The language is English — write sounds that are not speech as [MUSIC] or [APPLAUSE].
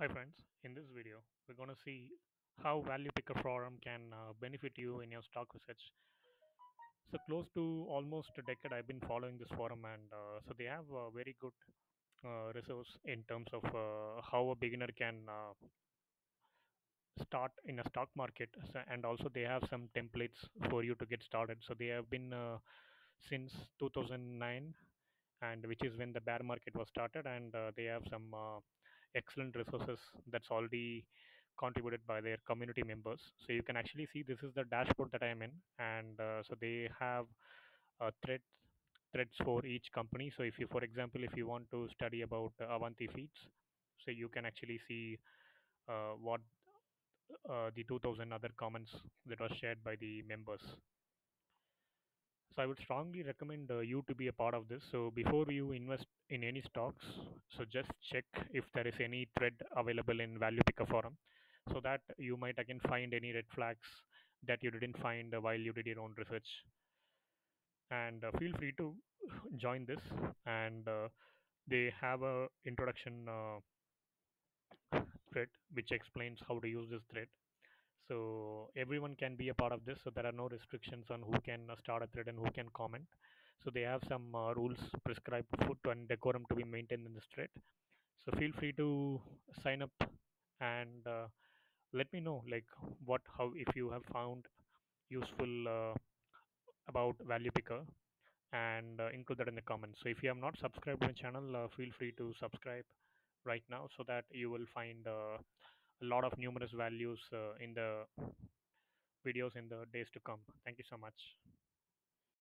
Hi friends, in this video we're going to see how ValuePickr Forum can uh, benefit you in your stock research. So close to almost a decade I've been following this forum and uh, so they have a very good uh, resource in terms of uh, how a beginner can uh, start in a stock market so, and also they have some templates for you to get started. So they have been uh, since 2009 and which is when the bear market was started and they have some excellent resources that's already contributed by their community members. So you can actually see this is the dashboard that i am in and uh, so they have a thread threads for each company. So if you for example if you want to study about uh, avanti feeds so you can actually see uh, what uh, the 2000 other comments that was shared by the members So I would strongly recommend uh, you to be a part of this. So before you invest in any stocks, so just check if there is any thread available in ValuePickr Forum, so that you might again find any red flags that you didn't find while you did your own research. And uh, feel free to [SIGHS] join this. And uh, they have a introduction uh, thread which explains how to use this thread so everyone can be a part of this so there are no restrictions on who can uh, start a thread and who can comment. So they have some uh, rules prescribed food and decorum to be maintained in this thread. So feel free to sign up and uh, let me know like what how if you have found useful uh, about ValuePickr and uh, include that in the comments. So if you have not subscribed to my channel uh, feel free to subscribe right now so that you will find a lot of numerous values uh, in the videos in the days to come. Thank you so much.